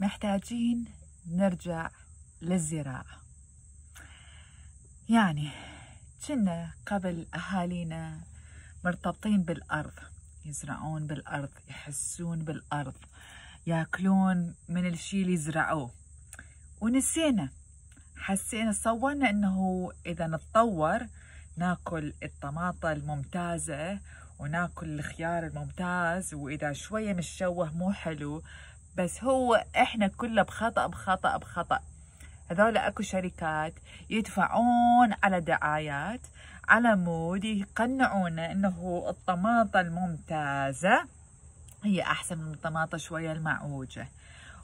محتاجين نرجع للزراعة. يعني كنا قبل أهالينا مرتبطين بالأرض يزرعون بالأرض يحسون بالأرض يأكلون من الشي اللي يزرعوه. ونسينا حسينا صورنا إنه إذا نتطور ناكل الطماطة الممتازة وناكل الخيار الممتاز وإذا شوية مشوه مو حلو بس هو إحنا كله بخطأ بخطأ بخطأ. هذول أكو شركات يدفعون على دعايات على مود يقنعونا إنه الطماطة الممتازة هي أحسن من الطماطة شوية المعوجة.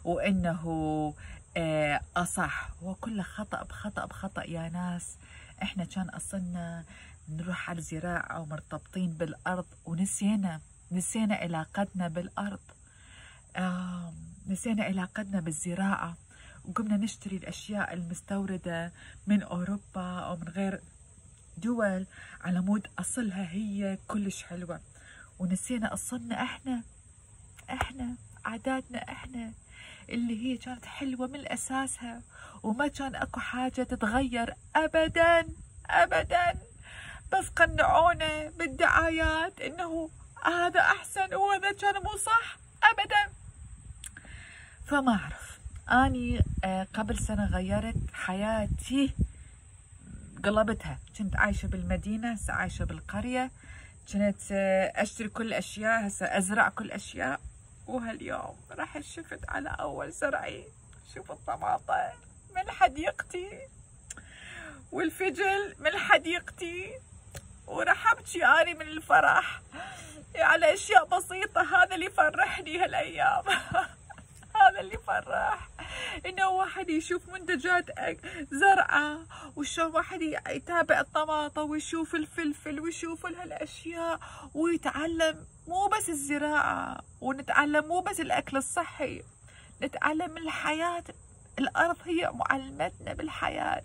وإنه آه، أصح. هو كله خطأ بخطأ بخطأ. يا ناس إحنا كان أصلنا نروح على الزراعة ومرتبطين بالأرض ونسينا نسينا علاقتنا بالأرض. آه نسينا علاقتنا بالزراعة. وقمنا نشتري الأشياء المستوردة من أوروبا أو من غير دول على مود أصلها هي كلش حلوة. ونسينا أصلنا إحنا إحنا عاداتنا إحنا اللي هي كانت حلوة من أساسها. وما كان أكو حاجة تتغير أبدا أبدا. بس قنعونا بالدعايات إنه هذا أحسن وهذا كان مو صح. فما أعرف. أني آه، قبل سنة غيرت حياتي قلبتها. كنت عايشة بالمدينة هسه عايشة بالقرية. كنت آه، أشتري كل الأشياء هسه أزرع كل الأشياء وهاليوم راح شفت على أول زرعي. شوف الطماطة من حديقتي والفجل من حديقتي وراح أبكي أني من الفرح. على أشياء بسيطة هذا اللي يفرحني هالأيام. هذا اللي فرح. إنه واحد يشوف منتجات زرعة وشلون واحد يتابع الطماطة ويشوف الفلفل ويشوف هالأشياء ويتعلم مو بس الزراعة ونتعلم مو بس الأكل الصحي نتعلم الحياة. الأرض هي معلمتنا بالحياة.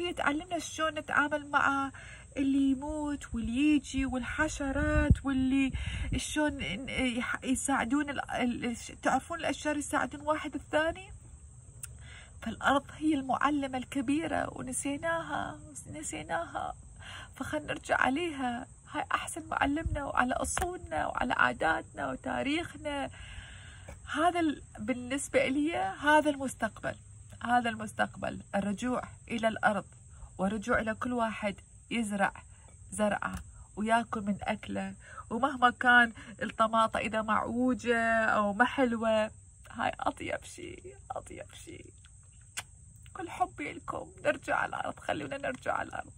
هي تعلمنا شلون نتعامل مع اللي يموت واللي يجي والحشرات واللي شلون يساعدون تعرفون الأشجار يساعدون واحد الثاني؟ فالأرض هي المعلمة الكبيرة ونسيناها نسيناها فخلنا نرجع عليها. هاي أحسن معلمنا وعلى أصولنا وعلى عاداتنا وتاريخنا. هذا بالنسبة لي هذا المستقبل. هذا المستقبل الرجوع إلى الأرض والرجوع إلى كل واحد يزرع زرعة ويأكل من أكله. ومهما كان الطماطة إذا معوجة أو ما حلوة هاي أطيب شيء أطيب شيء كل حبي لكم. نرجع على الأرض خلونا نرجع على الأرض.